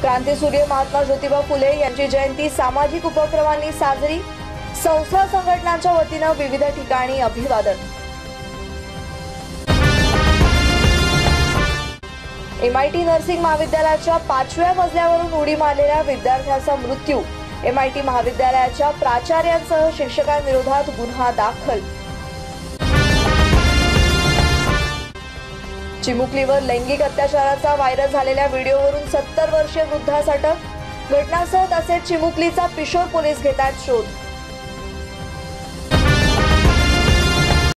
क्रांतीसूर्य महात्मा ज्योतिबा फुले यांची जयंती सामाजिक उपक्रमांनी साजरी संस्था संघटनांच्या वतीनं विविध ठिकाणी अभिवादन. एमआयटी नर्सिंग महाविद्यालयाच्या पाचव्या मजल्यावरून उडी मारलेल्या विद्यार्थ्याचा मृत्यू. एमआयटी महाविद्यालयाच्या प्राचार्यांसह शिक्षकांविरोधात गुन्हा दाखल. चिमुकलीवर लैंगिक अत्याचाराचा व्हायरल झालेल्या व्हिडिओवरून सत्तर वर्षीय वृद्धास अटक. घटनास्थळ तसेच चिमुकलीचा पिशोर पोलीस घेतात शोध.